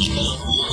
de Caramuru.